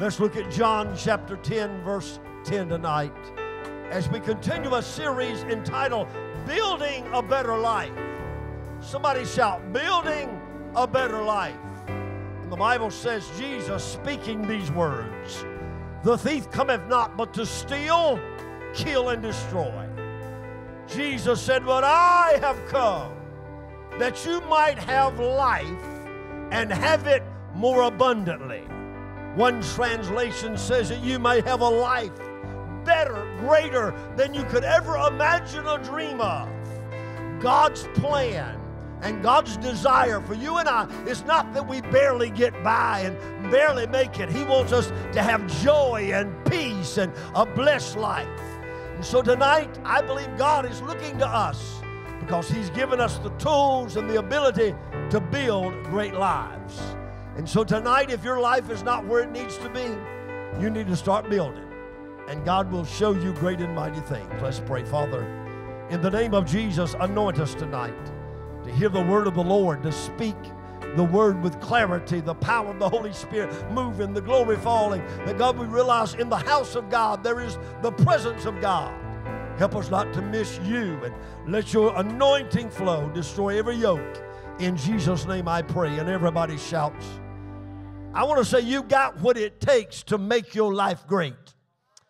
Let's look at John chapter 10, verse 10 tonight as we continue a series entitled Building a Better Life. Somebody shout, Building a Better Life. And the Bible says, Jesus speaking these words The thief cometh not but to steal, kill, and destroy. Jesus said, But I have come that you might have life and have it more abundantly. One translation says that you may have a life better, greater than you could ever imagine or dream of. God's plan and God's desire for you and I is not that we barely get by and barely make it. He wants us to have joy and peace and a blessed life. And so tonight, I believe God is looking to us because He's given us the tools and the ability to build great lives. And so tonight, if your life is not where it needs to be, you need to start building. And God will show you great and mighty things. Let's pray. Father, in the name of Jesus, anoint us tonight to hear the word of the Lord, to speak the word with clarity, the power of the Holy Spirit moving, the glory falling. That God, we realize in the house of God there is the presence of God. Help us not to miss you and let your anointing flow, destroy every yoke. In Jesus' name I pray. And everybody shouts. I want to say, you got what it takes to make your life great.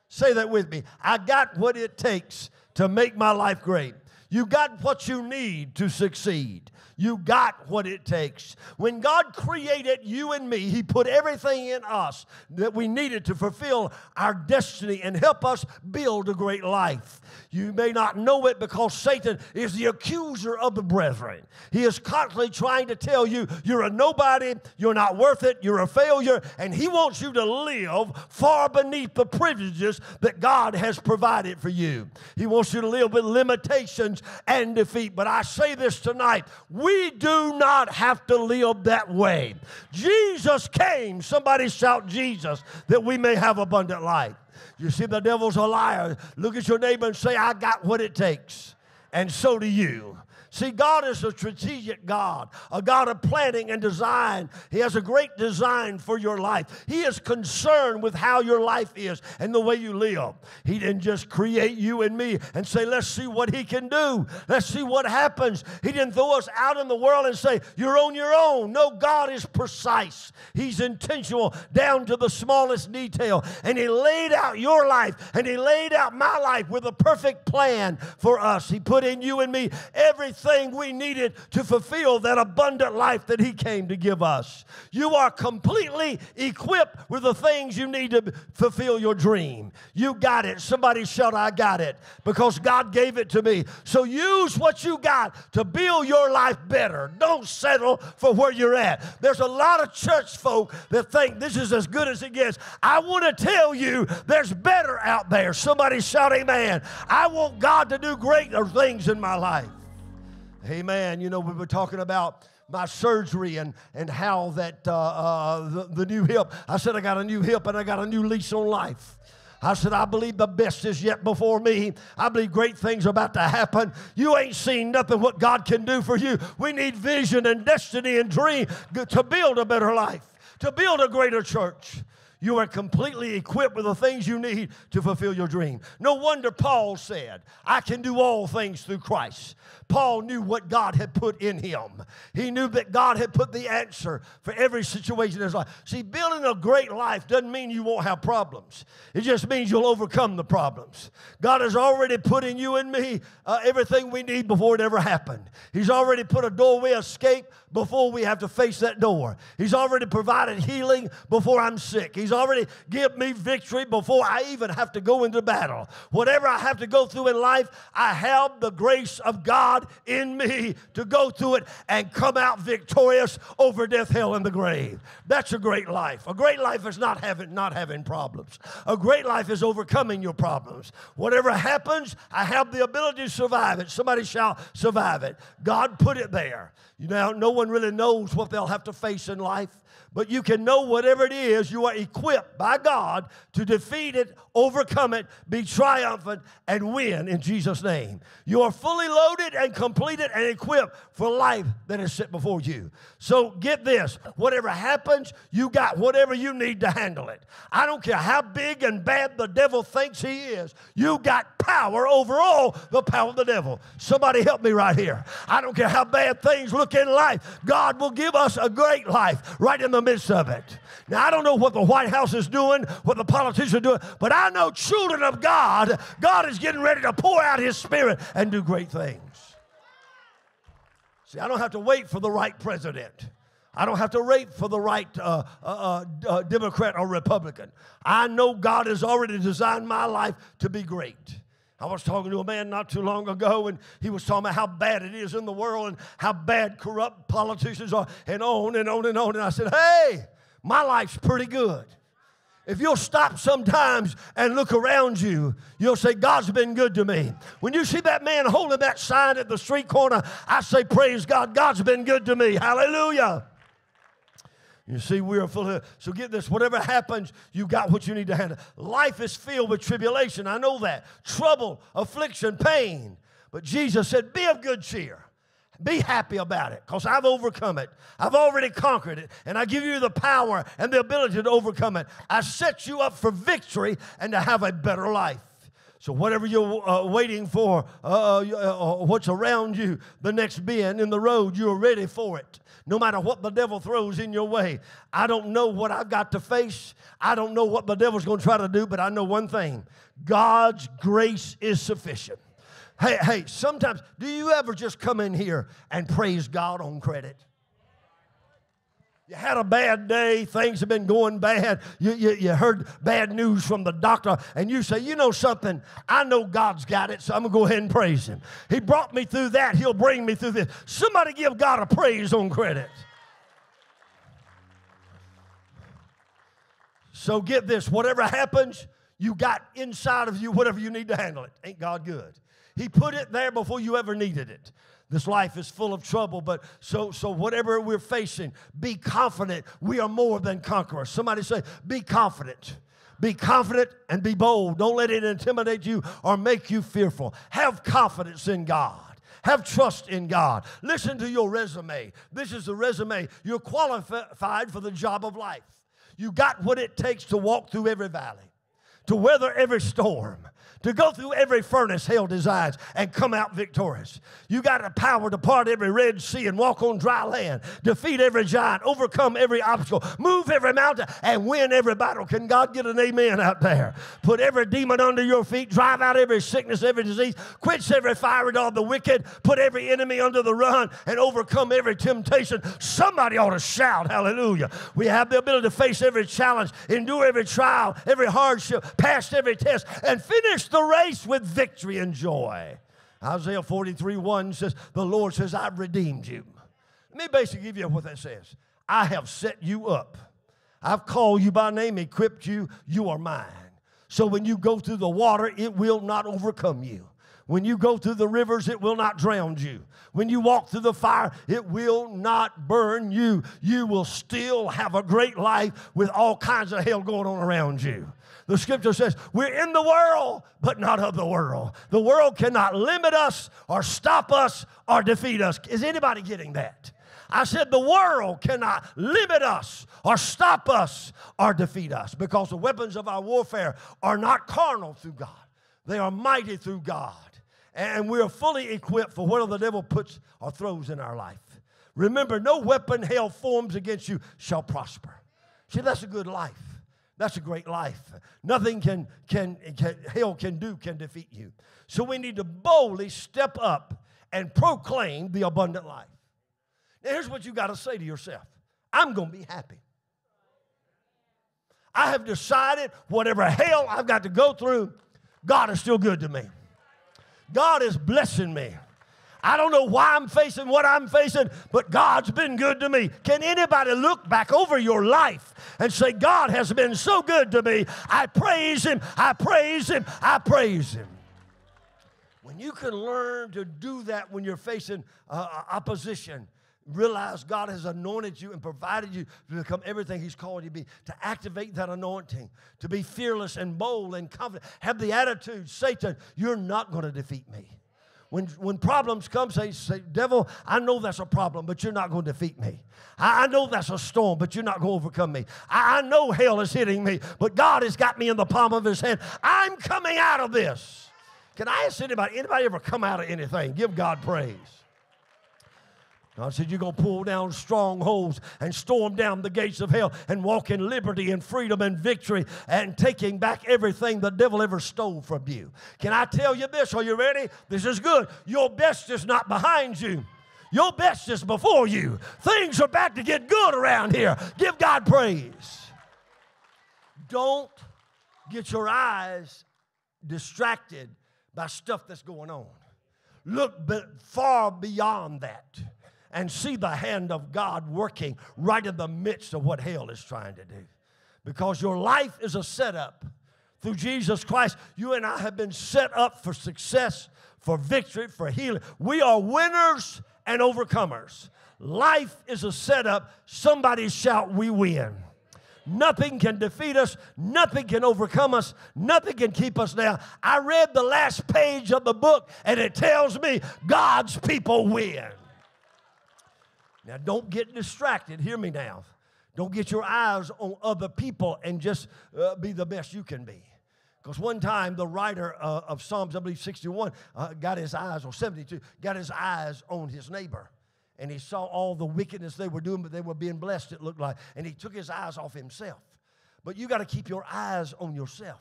Say that with me. I got what it takes to make my life great. You got what you need to succeed. You got what it takes. When God created you and me, He put everything in us that we needed to fulfill our destiny and help us build a great life. You may not know it because Satan is the accuser of the brethren. He is constantly trying to tell you you're a nobody, you're not worth it, you're a failure, and he wants you to live far beneath the privileges that God has provided for you. He wants you to live with limitations and defeat. But I say this tonight we do not have to live that way. Jesus came, somebody shout Jesus, that we may have abundant life. You see, the devil's a liar. Look at your neighbor and say, I got what it takes. And so do you. See, God is a strategic God, a God of planning and design. He has a great design for your life. He is concerned with how your life is and the way you live. He didn't just create you and me and say, let's see what He can do. Let's see what happens. He didn't throw us out in the world and say, you're on your own. No, God is precise. He's intentional down to the smallest detail. And He laid out your life and He laid out my life with a perfect plan for us. He put in you and me everything everything we needed to fulfill that abundant life that He came to give us. You are completely equipped with the things you need to fulfill your dream. You got it. Somebody shout, I got it, because God gave it to me. So use what you got to build your life better. Don't settle for where you're at. There's a lot of church folk that think this is as good as it gets. I want to tell you there's better out there. Somebody shout, Amen. I want God to do greater things in my life. Amen. You know, we were talking about my surgery and, and how that uh, uh, the, the new hip, I said, I got a new hip and I got a new lease on life. I said, I believe the best is yet before me. I believe great things are about to happen. You ain't seen nothing what God can do for you. We need vision and destiny and dream to build a better life, to build a greater church. You are completely equipped with the things you need to fulfill your dream. No wonder Paul said, I can do all things through Christ. Paul knew what God had put in him. He knew that God had put the answer for every situation in his life. See, building a great life doesn't mean you won't have problems, it just means you'll overcome the problems. God has already put in you and me uh, everything we need before it ever happened. He's already put a doorway escape before we have to face that door. He's already provided healing before I'm sick. He's already given me victory before I even have to go into battle. Whatever I have to go through in life, I have the grace of God God in me to go through it and come out victorious over death, hell, and the grave. That's a great life. A great life is not having, not having problems. A great life is overcoming your problems. Whatever happens, I have the ability to survive it. Somebody shall survive it. God put it there. You know, no one really knows what they'll have to face in life but you can know whatever it is, you are equipped by God to defeat it, overcome it, be triumphant, and win in Jesus' name. You are fully loaded and completed and equipped for life that is set before you. So get this whatever happens, you got whatever you need to handle it. I don't care how big and bad the devil thinks he is, you got power over all the power of the devil. Somebody help me right here. I don't care how bad things look in life, God will give us a great life right in the midst of it. Now, I don't know what the White House is doing, what the politicians are doing, but I know children of God, God is getting ready to pour out His Spirit and do great things. See, I don't have to wait for the right president. I don't have to wait for the right uh, uh, uh, uh Democrat or Republican. I know God has already designed my life to be great. I was talking to a man not too long ago, and he was talking about how bad it is in the world and how bad corrupt politicians are, and on and on and on. And I said, Hey, my life's pretty good. If you'll stop sometimes and look around you, you'll say, God's been good to me. When you see that man holding that sign at the street corner, I say, Praise God, God's been good to me. Hallelujah. You see, we are full of. So get this whatever happens, you got what you need to handle. Life is filled with tribulation. I know that. Trouble, affliction, pain. But Jesus said, Be of good cheer. Be happy about it because I've overcome it. I've already conquered it, and I give you the power and the ability to overcome it. I set you up for victory and to have a better life. So, whatever you're uh, waiting for, uh, uh, uh what's around you, the next bend in the road, you're ready for it. No matter what the devil throws in your way. I don't know what I've got to face. I don't know what the devil's going to try to do, but I know one thing God's grace is sufficient. Hey, hey, sometimes, do you ever just come in here and praise God on credit? You had a bad day, things have been going bad, you, you, you, heard bad news from the doctor, and you say, You know something? I know God's got it, so I'm gonna go ahead and praise Him. He brought me through that, He'll bring me through this. Somebody give God a praise on credit. So get this whatever happens, you got inside of you whatever you need to handle it. Ain't God good? He put it there before you ever needed it. This life is full of trouble, but so so whatever we're facing, be confident we are more than conquerors. Somebody say, be confident. Be confident and be bold. Don't let it intimidate you or make you fearful. Have confidence in God. Have trust in God. Listen to your resume. This is the resume. You're qualified for the job of life. You got what it takes to walk through every valley, to weather every storm, to go through every furnace hell designs and come out victorious. You got the power to part every Red Sea and walk on dry land, defeat every giant, overcome every obstacle, move every mountain, and win every battle. Can God get an amen out there? Put every demon under your feet, drive out every sickness, every disease, quench every fire of the wicked, put every enemy under the run, and overcome every temptation. Somebody ought to shout, Hallelujah. We have the ability to face every challenge, endure every trial, every hardship, pass every test, and finish the race with victory and joy. Isaiah 43 1 says, The Lord says, I've redeemed you. Let me basically give you what that says. I have set you up. I've called you by name, equipped you. You are mine. So when you go through the water, it will not overcome you. When you go through the rivers, it will not drown you. When you walk through the fire, it will not burn you. You will still have a great life with all kinds of hell going on around you. The scripture says, We're in the world, but not of the world. The world cannot limit us or stop us or defeat us. Is anybody getting that? I said, The world cannot limit us or stop us or defeat us because the weapons of our warfare are not carnal through God, they are mighty through God. And we are fully equipped for whatever the devil puts or throws in our life. Remember, no weapon hell forms against you shall prosper. See, that's a good life. That's a great life. Nothing can, can, can, hell can do can defeat you. So we need to boldly step up and proclaim the abundant life. Now, here's what you got to say to yourself I'm going to be happy. I have decided whatever hell I've got to go through, God is still good to me. God is blessing me. I don't know why I'm facing what I'm facing, but God's been good to me. Can anybody look back over your life and say, God has been so good to me? I praise Him, I praise Him, I praise Him. When you can learn to do that when you're facing uh, uh opposition, realize God has anointed you and provided you to become everything He's called you to be, to activate that anointing, to be fearless and bold and confident. Have the attitude, Satan, you're not going to defeat me. When, when problems come, say, say, Devil, I know that's a problem, but you're not going to defeat me. I, I know that's a storm, but you're not going to overcome me. I, I know hell is hitting me, but God has got me in the palm of His hand. I'm coming out of this. Can I ask anybody, anybody ever come out of anything? Give God praise. God said, You're going to pull down strongholds and storm down the gates of hell and walk in liberty and freedom and victory and taking back everything the devil ever stole from you. Can I tell you this? Are you ready? This is good. Your best is not behind you. Your best is before you. Things are about to get good around here. Give God praise. Don't get your eyes distracted by stuff that's going on. Look far beyond that and see the hand of God working right in the midst of what hell is trying to do. Because your life is a setup. Through Jesus Christ, you and I have been set up for success, for victory, for healing. We are winners and overcomers. Life is a setup. Somebody shout, We win. Nothing can defeat us. Nothing can overcome us. Nothing can keep us down. I read the last page of the book and it tells me God's people win. Now, don't get distracted. Hear me now. Don't get your eyes on other people and just uh, be the best you can be. Because one time the writer uh, of Psalms, I believe 61, uh, got his eyes, or 72, got his eyes on his neighbor. And he saw all the wickedness they were doing, but they were being blessed, it looked like. And he took his eyes off himself. But you got to keep your eyes on yourself.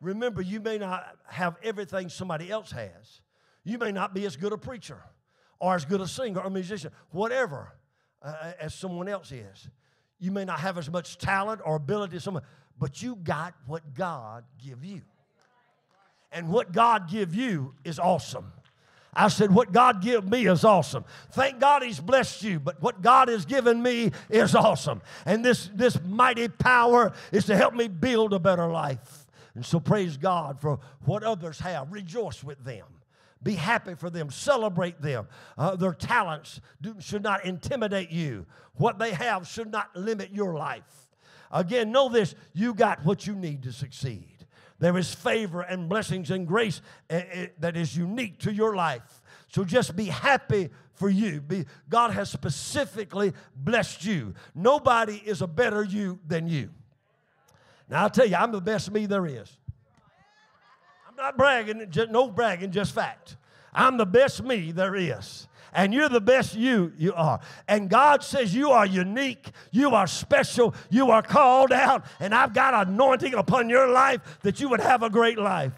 Remember, you may not have everything somebody else has. You may not be as good a preacher or as good a singer or musician, whatever, uh, uh, as someone else is. You may not have as much talent or ability as someone, but you got what God give you. And what God give you is awesome. I said, What God give me is awesome. Thank God He's blessed you, but what God has given me is awesome. And this, this mighty power is to help me build a better life. And so praise God for what others have. Rejoice with them. Be happy for them. Celebrate them. Uh, their talents do, should not intimidate you. What they have should not limit your life. Again, know this you got what you need to succeed. There is favor and blessings and grace eh, eh, that is unique to your life. So just be happy for you. Be, God has specifically blessed you. Nobody is a better you than you. Now, I'll tell you, I'm the best me there is not bragging, just, no bragging, just fact. I'm the best me there is. And you're the best you you are. And God says you are unique, you are special, you are called out, and I've got anointing upon your life that you would have a great life.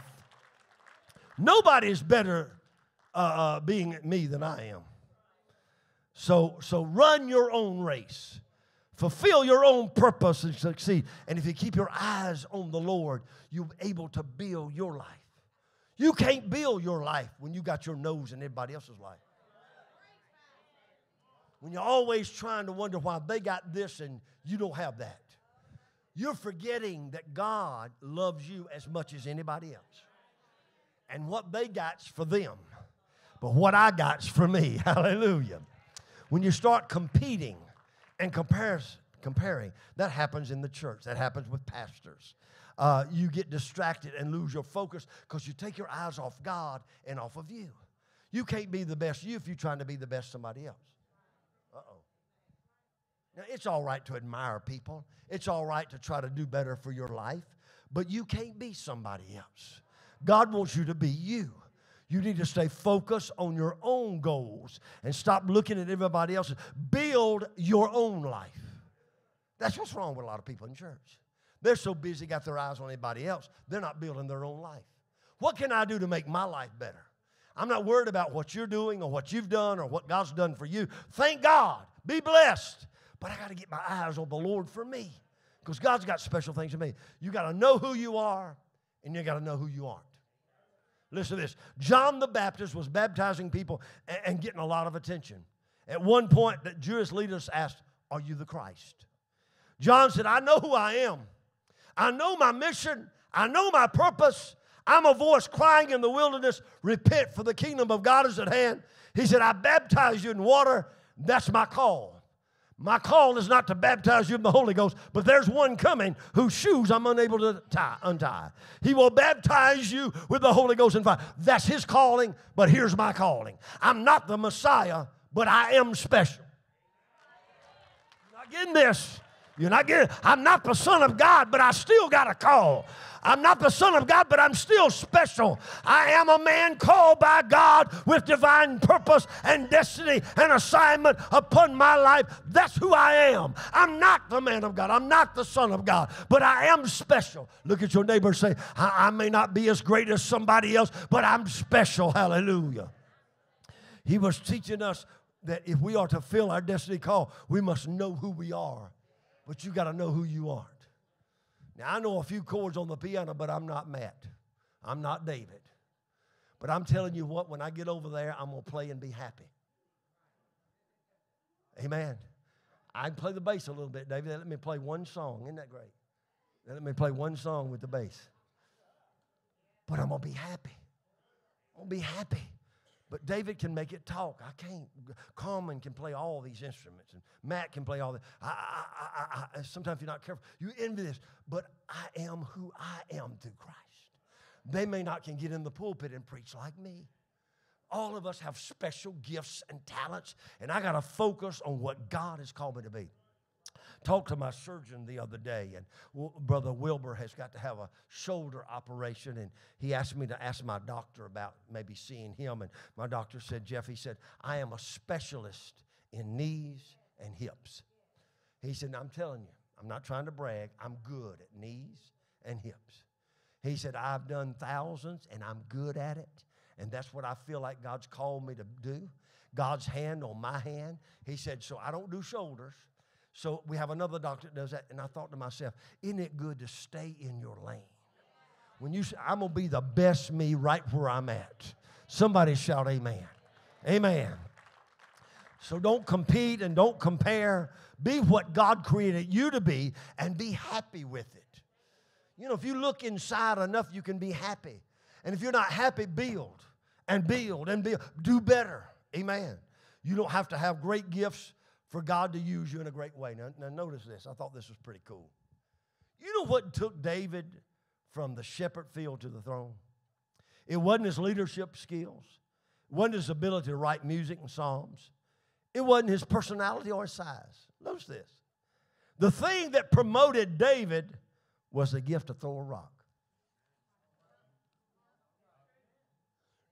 Nobody is better uh, uh, being me than I am. So, so run your own race. Fulfill your own purpose and succeed. And if you keep your eyes on the Lord, you'll be able to build your life. You can't build your life when you got your nose in everybody else's life. When you're always trying to wonder why they got this and you don't have that. You're forgetting that God loves you as much as anybody else. And what they got's for them. But what I got's for me. Hallelujah. When you start competing and compares, comparing, that happens in the church. That happens with pastors uh, you get distracted and lose your focus because you take your eyes off God and off of you. You can't be the best you if you're trying to be the best somebody else. Uh oh. Now, it's all right to admire people, it's all right to try to do better for your life, but you can't be somebody else. God wants you to be you. You need to stay focused on your own goals and stop looking at everybody else's. Build your own life. That's what's wrong with a lot of people in church. They're so busy, got their eyes on anybody else, they're not building their own life. What can I do to make my life better? I'm not worried about what you're doing or what you've done or what God's done for you. Thank God. Be blessed. But I got to get my eyes on the Lord for me because God's got special things for me. You got to know who you are and you got to know who you aren't. Listen to this John the Baptist was baptizing people and, and getting a lot of attention. At one point, the Jewish leaders asked, Are you the Christ? John said, I know who I am. I know my mission, I know my purpose. I'm a voice crying in the wilderness, repent, for the kingdom of God is at hand. He said, I baptize you in water, That's my call. My call is not to baptize you in the Holy Ghost, but there's one coming whose shoes I'm unable to tie, untie. He will baptize you with the Holy Ghost and fire. That's his calling, but here's my calling. I'm not the Messiah, but I am special. Not getting this. You're not getting I'm not the Son of God, but I still got a call. I'm not the Son of God, but I'm still special. I am a man called by God with divine purpose and destiny and assignment upon my life. That's who I am. I'm not the man of God. I'm not the Son of God, but I am special. Look at your neighbor say, I, I may not be as great as somebody else, but I'm special. Hallelujah. He was teaching us that if we are to fill our destiny call, we must know who we are. But you got to know who you aren't. Now, I know a few chords on the piano, but I'm not Matt. I'm not David. But I'm telling you what, when I get over there, I'm going to play and be happy. Amen. I can play the bass a little bit, David. Let me play one song. Isn't that great? Let me play one song with the bass. But I'm going to be happy. I'm going to be happy. But David can make it talk. I can't. Carmen can play all these instruments, and Matt can play all that. I, I, I, sometimes, you're not careful, you envy this. But I am who I am through Christ. They may not can get in the pulpit and preach like me. All of us have special gifts and talents, and I got to focus on what God has called me to be talked to my surgeon the other day, and Brother Wilbur has got to have a shoulder operation, and he asked me to ask my doctor about maybe seeing him. And my doctor said, Jeff, he said, I am a specialist in knees and hips. He said, I'm telling you, I'm not trying to brag, I'm good at knees and hips. He said, I've done thousands and I'm good at it. And that's what I feel like God's called me to do. God's hand on my hand. He said, So I don't do shoulders. So we have another doctor that does that. And I thought to myself, isn't it good to stay in your lane? When you say, I'm going to be the best me right where I'm at. Somebody shout, Amen. Amen. So don't compete and don't compare. Be what God created you to be and be happy with it. You know, if you look inside enough, you can be happy. And if you're not happy, build and build and build. Do better. Amen. You don't have to have great gifts for God to use you in a great way. Now, now notice this. I thought this was pretty cool. You know what took David from the shepherd field to the throne? It wasn't his leadership skills, it wasn't his ability to write music and psalms, it wasn't his personality or his size. Notice this. The thing that promoted David was the gift to throw a rock.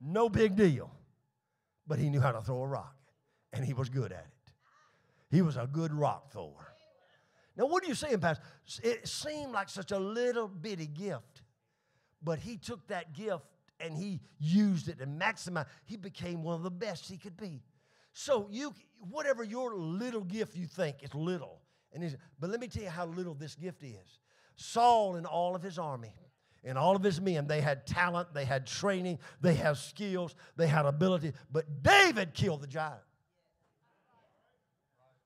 No big deal, but he knew how to throw a rock, and he was good at it. He was a good rock thrower. Now, what are you saying, Pastor? It seemed like such a little bitty gift, but he took that gift and he used it and maximized. He became one of the best he could be. So you, whatever your little gift you think is little, and but let me tell you how little this gift is. Saul and all of his army and all of his men, they had talent, they had training, they had skills, they had ability, but David killed the giant.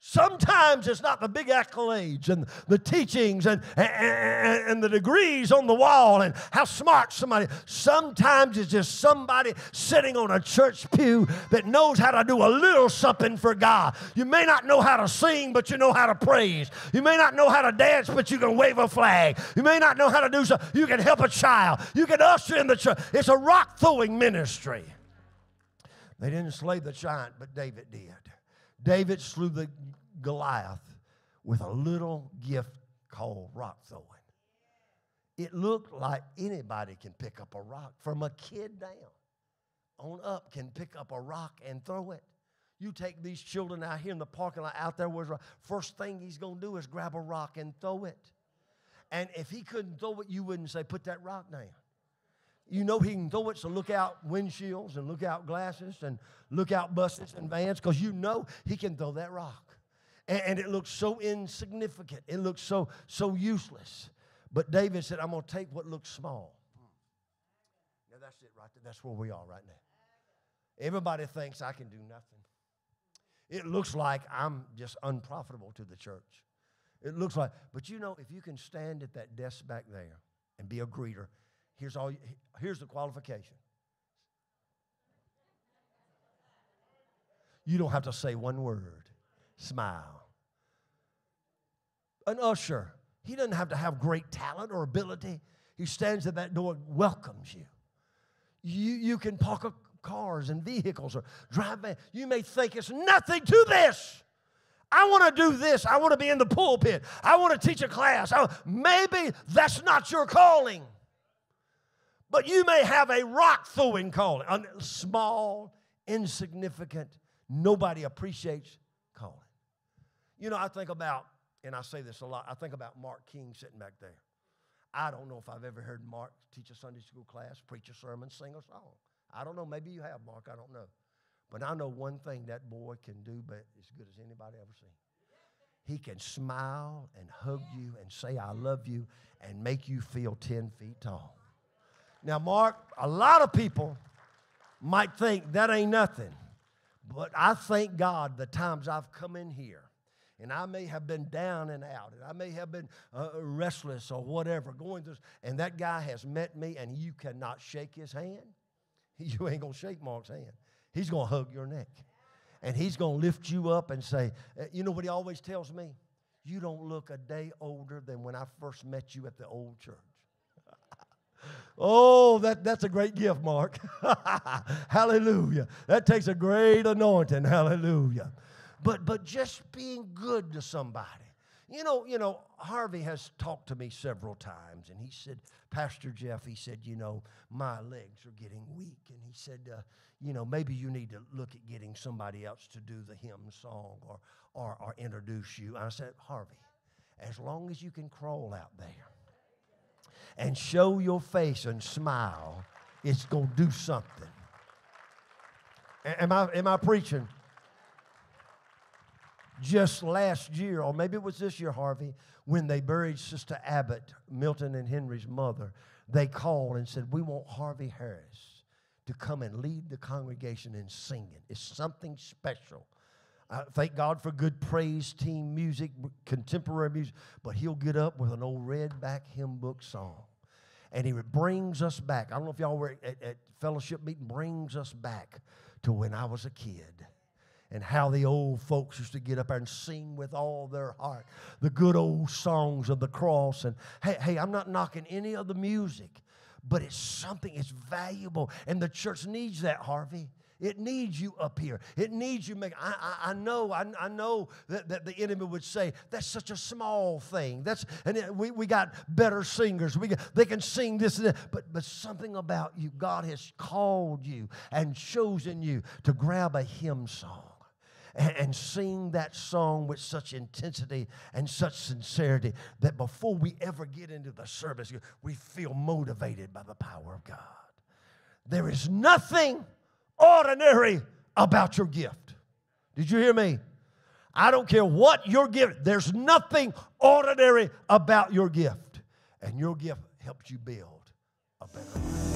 Sometimes it's not the big accolades and the teachings and, and, and, the degrees on the wall and how smart somebody. Sometimes it's just somebody sitting on a church pew that knows how to do a little something for God. You may not know how to sing, but you know how to praise. You may not know how to dance, but you can wave a flag. You may not know how to do something. You can help a child. You can usher in the church. It's a rock throwing ministry. They didn't slay the giant, but David did. David slew the Goliath with a little gift called rock throwing. It looked like anybody can pick up a rock from a kid down on up can pick up a rock and throw it. You take these children out here in the parking lot out there, where's first thing he's going to do is grab a rock and throw it. And if he couldn't throw it, you wouldn't say, put that rock down. You know he can throw it, so look out windshields and look out glasses and look out buses and vans because you know he can throw that rock. And, and it looks so insignificant. It looks so, so useless. But David said, I'm going to take what looks small. Hmm. Now that's it right there. That's where we are right now. Everybody thinks I can do nothing. It looks like I'm just unprofitable to the church. It looks like, but you know, if you can stand at that desk back there and be a greeter, here's all. Here's the qualification. You don't have to say one word. Smile. An usher, he doesn't have to have great talent or ability. He stands at that door and welcomes you. You, you can park cars and vehicles or drive. You may think it's nothing to this. I want to do this. I want to be in the pulpit. I want to teach a class. I, maybe that's not your calling. But you may have a rock throwing calling, a small, insignificant, nobody appreciates. You know, I think about, and I say this a lot, I think about Mark King sitting back there. I don't know if I've ever heard Mark teach a Sunday school class, preach a sermon, sing a song. I don't know. Maybe you have, Mark. I don't know. But I know one thing that boy can do but as good as anybody ever seen. He can smile and hug you and say, I love you, and make you feel 10 feet tall. Now, Mark, a lot of people might think that ain't nothing. But I thank God the times I've come in here and I may have been down and out, and I may have been uh, restless or whatever, going through, and that guy has met me, and you cannot shake his hand. You ain't gonna shake Mark's hand. He's gonna hug your neck, and he's gonna lift you up and say, uh, "You know what he always tells me? You don't look a day older than when I first met you at the old church." Oh, that, that's a great gift, Mark. Hallelujah. That takes a great anointing. Hallelujah. But but just being good to somebody. You know, you know, Harvey has talked to me several times, and he said, Pastor Jeff, he said, you know, my legs are getting weak, and he said, uh, you know, maybe you need to look at getting somebody else to do the hymn song or or, or introduce you. And I said, Harvey, as long as you can crawl out there and show your face and smile, it's going to do something. Am I, am I preaching? Just last year, or maybe it was this year, Harvey, when they buried Sister Abbott, Milton and Henry's mother, they called and said, We want Harvey Harris to come and lead the congregation in singing. It's something special. Thank God for good praise team music, contemporary music, but he'll get up with an old red back hymn book song. And he brings us back. I don't know if y'all were at, at fellowship meeting, brings us back to when I was a kid and how the old folks used to get up there and sing with all their heart the good old songs of the cross. And hey, hey, I'm not knocking any of the music, but it's something, it's valuable. And the church needs that, Harvey. It needs you up here. It needs you make. I, I, I know. I, I know that, that the enemy would say that's such a small thing. That's and it, we, we got better singers. We they can sing this and that. But but something about you, God has called you and chosen you to grab a hymn song and, sing that song with such intensity and such sincerity that before we ever get into the service, we feel motivated by the power of God. There is nothing ordinary about your gift. Did you hear me? I don't care what your gift, there's nothing ordinary about your gift. And your gift helps you build a better life.